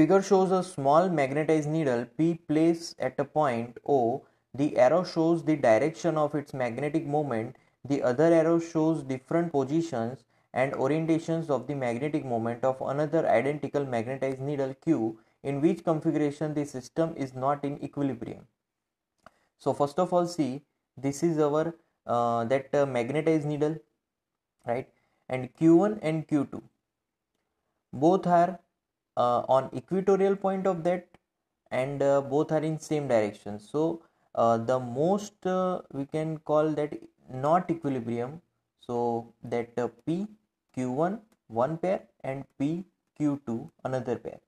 Figure shows a small magnetized needle P placed at a point O. The arrow shows the direction of its magnetic moment. The other arrow shows different positions and orientations of the magnetic moment of another identical magnetized needle Q in which configuration the system is not in equilibrium. So first of all see this is our uh, that uh, magnetized needle right and q1 and q2 both are uh, on equatorial point of that and uh, both are in same direction. So uh, the most uh, we can call that not equilibrium. So that p q1 one pair and p q2 another pair.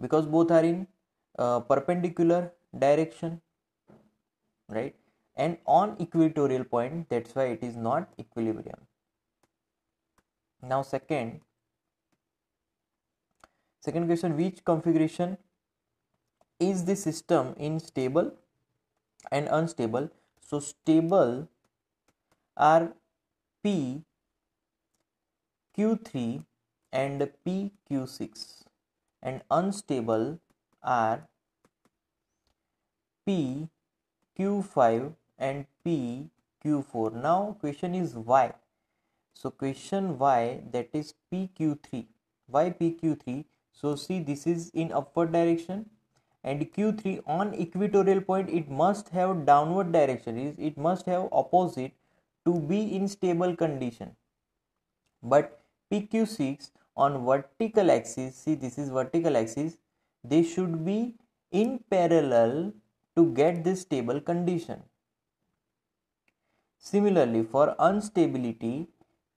Because both are in perpendicular direction right? And on equatorial point that's why it is not equilibrium. Now second second question which configuration is the system in stable and unstable? So stable are p q3 and p q6 and unstable are p q5 and p q4 now question is why so question why that is pq3 why pq3 so see this is in upward direction and q3 on equatorial point it must have downward direction is it must have opposite to be in stable condition but pq6 on vertical axis see this is vertical axis they should be in parallel to get this stable condition. Similarly, for unstability,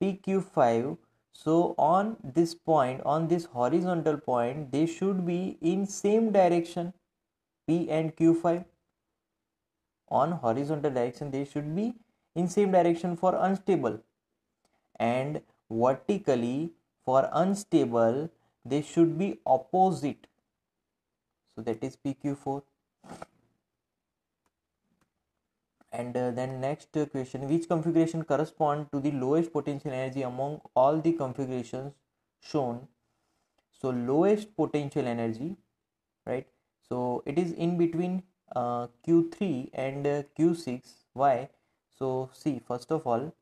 PQ5, so on this point, on this horizontal point, they should be in same direction, P and Q5. On horizontal direction, they should be in same direction for unstable. And vertically, for unstable, they should be opposite. So that is PQ4 and uh, then next question which configuration correspond to the lowest potential energy among all the configurations shown? So lowest potential energy right? So it is in between uh, q3 and uh, q6 why? So see first of all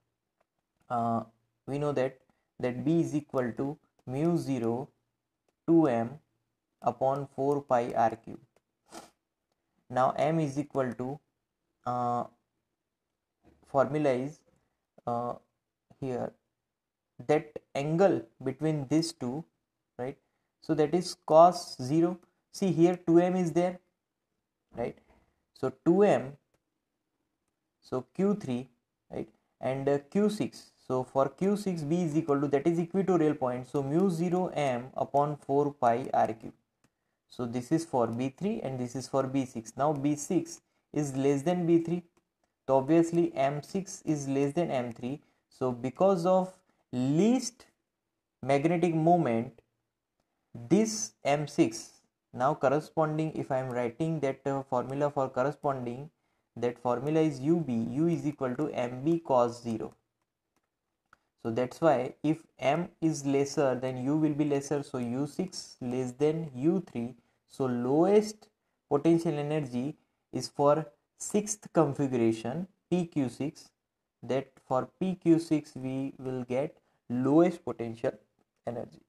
uh, we know that that b is equal to mu 0 2m upon 4 pi r cube now m is equal to uh, formula is uh, here that angle between these two right? So that is cos 0 see here 2m is there right? So 2m so q3 right? And uh, q6 so for q6 b is equal to that is equatorial point. So mu 0 m upon 4 pi r cube. So this is for b3 and this is for b6 now b6 is less than b3 so obviously m6 is less than m3 so because of least magnetic moment this m6 now corresponding if i am writing that uh, formula for corresponding that formula is ub u is equal to mb cos 0 so that's why if m is lesser then u will be lesser. So u6 less than u3 so lowest potential energy is for sixth configuration PQ6 that for PQ6 we will get lowest potential energy.